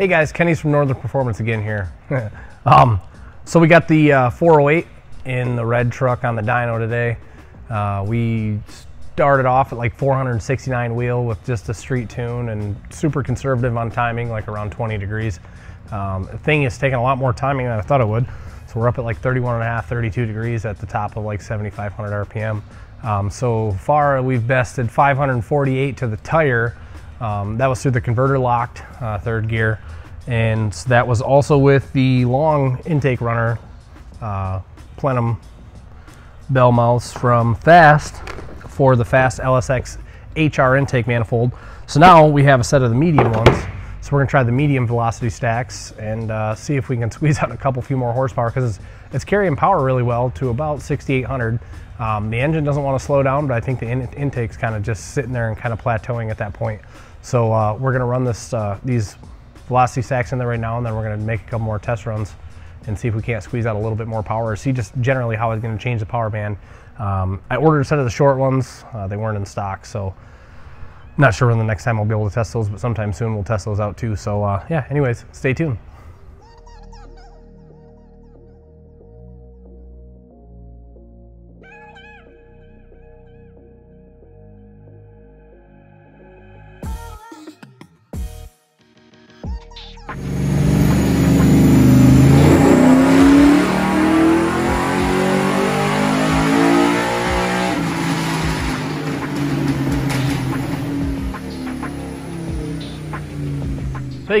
Hey guys, Kenny's from Northern Performance again here. um, so we got the uh, 408 in the red truck on the dyno today. Uh, we started off at like 469 wheel with just a street tune and super conservative on timing, like around 20 degrees. Um, the thing is taking a lot more timing than I thought it would. So we're up at like 31 and a half, 32 degrees at the top of like 7,500 RPM. Um, so far we've bested 548 to the tire um, that was through the converter locked uh, third gear. And that was also with the long intake runner, uh, plenum bell mouths from Fast for the Fast LSX HR intake manifold. So now we have a set of the medium ones. So we're gonna try the medium velocity stacks and uh, see if we can squeeze out a couple few more horsepower because it's, it's, carrying power really well to about 6,800. Um, the engine doesn't want to slow down, but I think the in intake's kind of just sitting there and kind of plateauing at that point. So uh, we're gonna run this uh, these velocity stacks in there right now, and then we're gonna make a couple more test runs and see if we can't squeeze out a little bit more power, see just generally how it's gonna change the power band. Um, I ordered a set of the short ones. Uh, they weren't in stock, so not sure when the next time I'll be able to test those, but sometime soon we'll test those out too. So uh, yeah, anyways, stay tuned.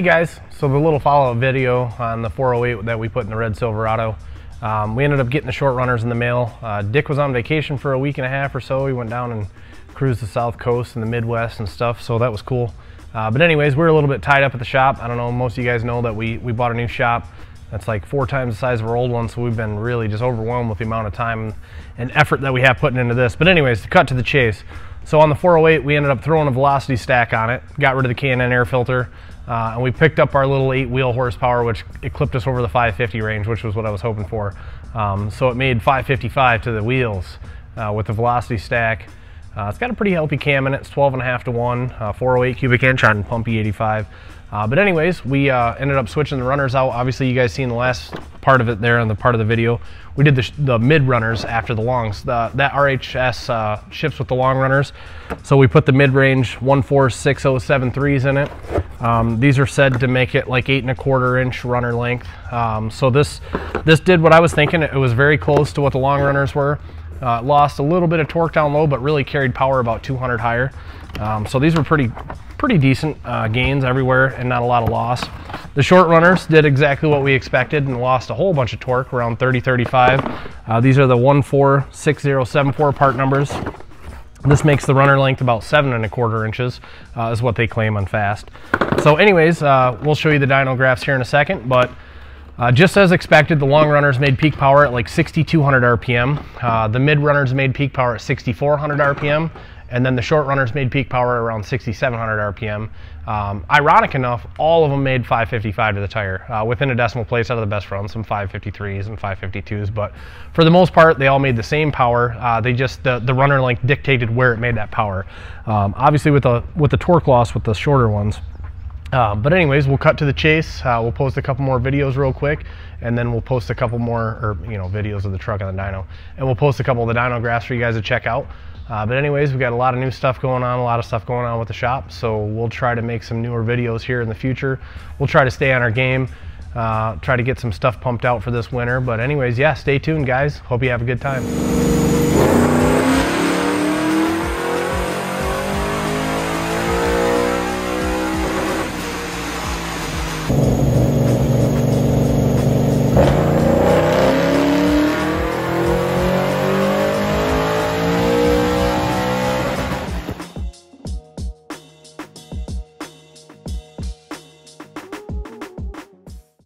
Hey guys, so the little follow-up video on the 408 that we put in the red Silverado. Um, we ended up getting the short runners in the mail. Uh, Dick was on vacation for a week and a half or so. He went down and cruised the South Coast and the Midwest and stuff, so that was cool. Uh, but anyways, we are a little bit tied up at the shop. I don't know, most of you guys know that we, we bought a new shop that's like four times the size of our old one, so we've been really just overwhelmed with the amount of time and effort that we have putting into this. But anyways, to cut to the chase. So on the 408, we ended up throwing a velocity stack on it, got rid of the K&N air filter, uh, and we picked up our little eight wheel horsepower, which it clipped us over the 550 range, which was what I was hoping for. Um, so it made 555 to the wheels uh, with the velocity stack. Uh, it's got a pretty healthy cam in it. It's 12 and a half to one, uh, 408 cubic inch on pump E85. Uh, but anyways, we uh, ended up switching the runners out. Obviously, you guys seen the last part of it there on the part of the video. We did the, the mid runners after the longs. The, that RHS uh, ships with the long runners. So we put the mid-range 146073s in it. Um, these are said to make it like eight and a quarter inch runner length. Um, so this, this did what I was thinking. It was very close to what the long runners were. Uh, lost a little bit of torque down low, but really carried power about 200 higher. Um, so these were pretty pretty decent uh, gains everywhere and not a lot of loss. The short runners did exactly what we expected and lost a whole bunch of torque, around 30, 35. Uh, these are the 146074 part numbers. This makes the runner length about seven and a quarter inches, uh, is what they claim on fast. So anyways, uh, we'll show you the dyno graphs here in a second, but uh, just as expected, the long runners made peak power at like 6,200 RPM. Uh, the mid runners made peak power at 6,400 RPM, and then the short runners made peak power around 6,700 RPM. Um, ironic enough, all of them made 555 to the tire, uh, within a decimal place out of the best runs, some 553s and 552s, but for the most part, they all made the same power. Uh, they just, the, the runner length dictated where it made that power. Um, obviously with the, with the torque loss with the shorter ones. Um, but anyways, we'll cut to the chase. Uh, we'll post a couple more videos real quick, and then we'll post a couple more, or you know, videos of the truck and the dyno, and we'll post a couple of the dyno graphs for you guys to check out. Uh, but anyways, we've got a lot of new stuff going on, a lot of stuff going on with the shop. So we'll try to make some newer videos here in the future. We'll try to stay on our game, uh, try to get some stuff pumped out for this winter. But anyways, yeah, stay tuned guys. Hope you have a good time.